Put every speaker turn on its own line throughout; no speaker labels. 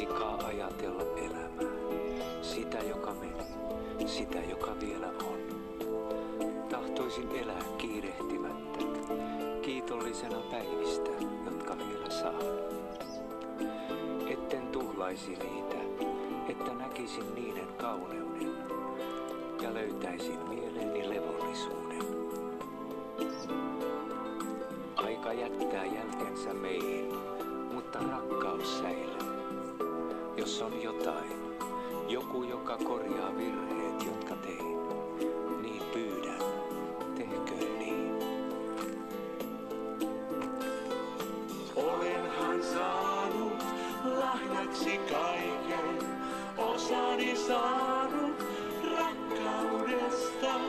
aikaa ajatella elämää. Sitä, joka meni, sitä, joka vielä on. Tahtoisin elää kiirehtimättä, kiitollisena päivistä, jotka vielä saa, Etten tuhlaisi niitä, että näkisin niiden kauneuden ja löytäisin mieleeni levollisuuden. Aika jättää jälkensä meihin. Jos on jotain, joku, joka korjaa virheet, jotka tein, niin pyydän, tehköön niin.
Olenhan saanut lahjaksi kaiken, osani saanut rakkaudesta.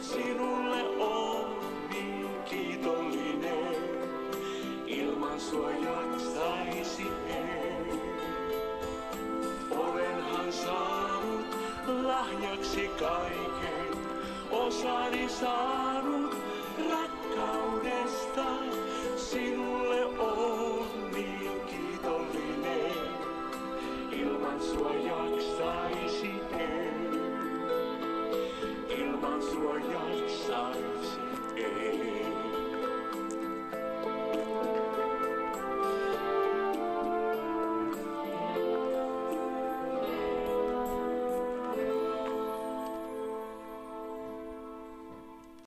Sinulle on niin kiitollinen, ilman sua lahjaksi kaiken, osani saanut rakkaudesta. Sinulle on niin kiitollinen, ilman sua jaksaisi en. Ilman sua jaksaisi.